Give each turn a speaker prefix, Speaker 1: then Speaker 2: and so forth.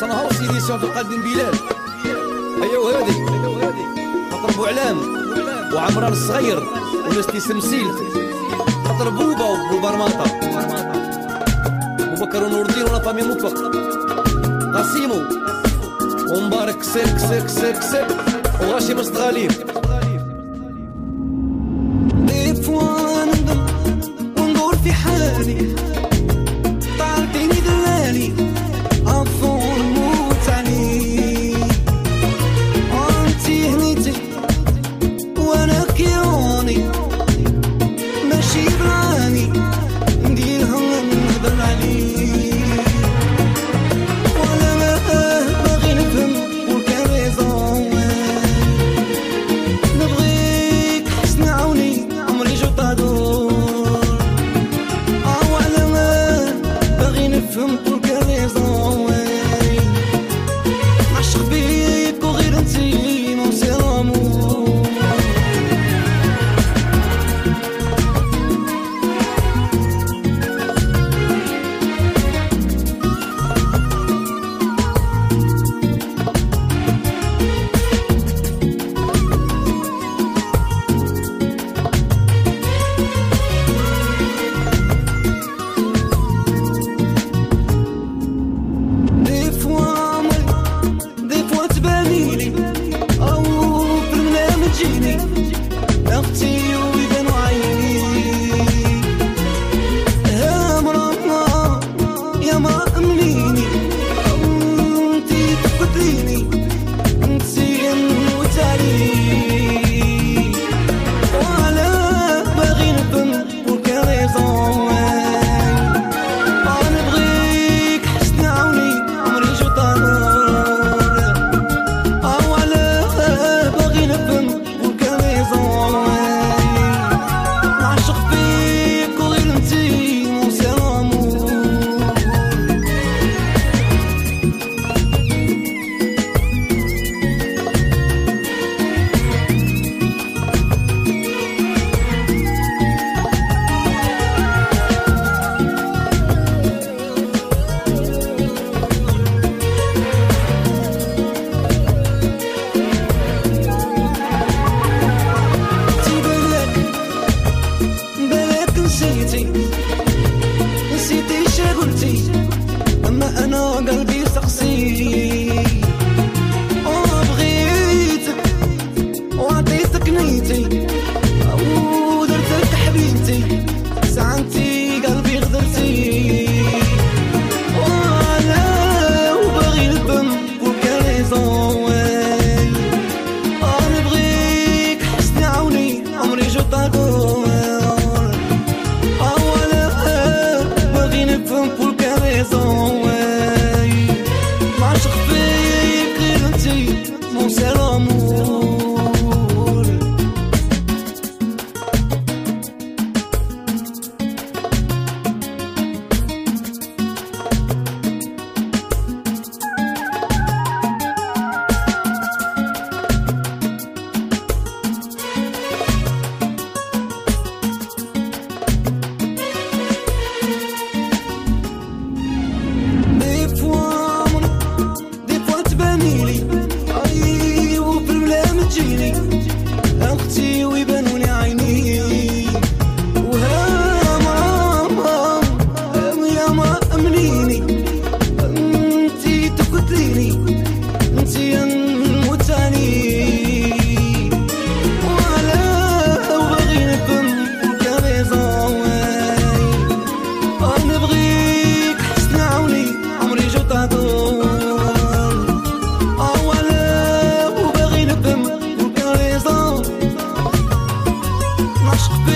Speaker 1: صنهاوس إيديسيون تقدم بلال. ايوا وهادي خاطر بوعلام وعمران الصغير. وناس اللي سمسيلت خاطر بوبا وبرمانطة بكر ونور الدين ولا فامي موفق قاسيمو ومبارك سير كسير كسير كسير وغاشم استغاليم
Speaker 2: دي في حالي. Lamborghini. نسيتي نسيتي قلتي؟ أما أنا قلبي سقسي. وبغيتك وعطيتك نيتي. fait écrire un titre, mon seul amour. Genie. aşk